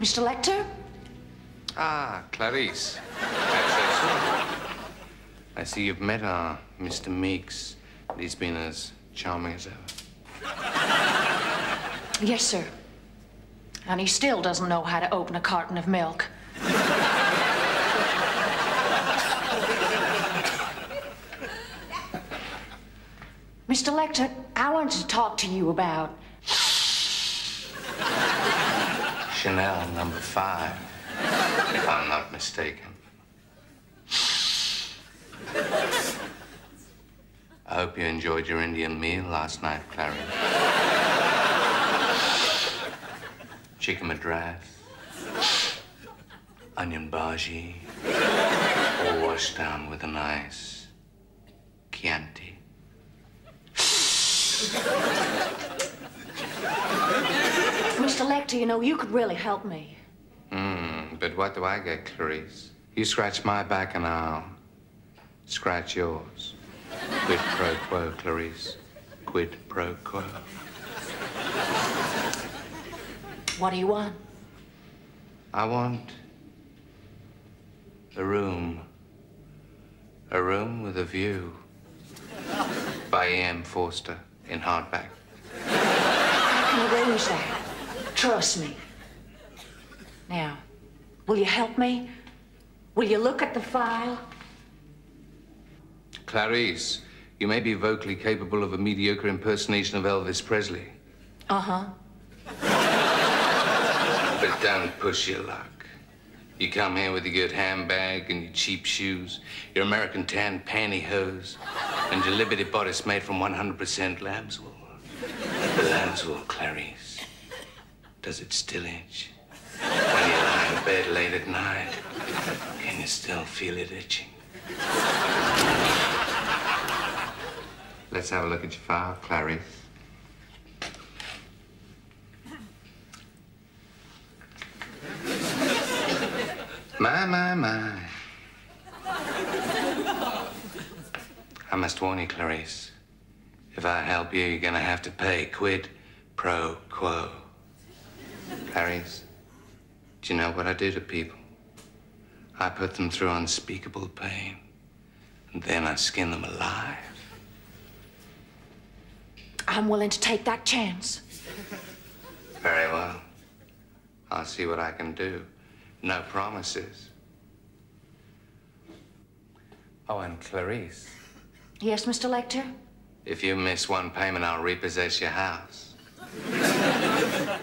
Mr. Lecter? Ah, Clarice. That's so soon. I see you've met our Mr. Meeks. He's been as charming as ever. Yes, sir. And he still doesn't know how to open a carton of milk. Mr. Lecter, I wanted to talk to you about. Chanel number five, if I'm not mistaken. I hope you enjoyed your Indian meal last night, Clarice. Chicken madras, onion bhaji, all washed down with a nice Chianti. Mr. Lecter, you know, you could really help me. Hmm, but what do I get, Clarice? You scratch my back and I'll scratch yours. Quid pro quo, Clarice. Quid pro quo. What do you want? I want a room. A room with a view. By E.M. Forster in hardback. I can arrange that. Trust me. Now, will you help me? Will you look at the file? Clarice, you may be vocally capable of a mediocre impersonation of Elvis Presley, Uh huh. but don't push your luck. You come here with your good handbag and your cheap shoes, your American tan pantyhose, and your Liberty bodice made from 100% lamb's wool. Lamb's wool, Clarice. Does it still itch? When you lie in bed late at night, can you still feel it itching? Let's have a look at your file, Clarice. My, my, my. I must warn you, Clarice. If I help you, you're gonna have to pay quid pro quo. Clarice, do you know what I do to people? I put them through unspeakable pain, and then I skin them alive. I'm willing to take that chance. Very well. I'll see what I can do. No promises. Oh, and Clarice, Yes, Mr. Lecter? if you miss one payment, I'll repossess your house.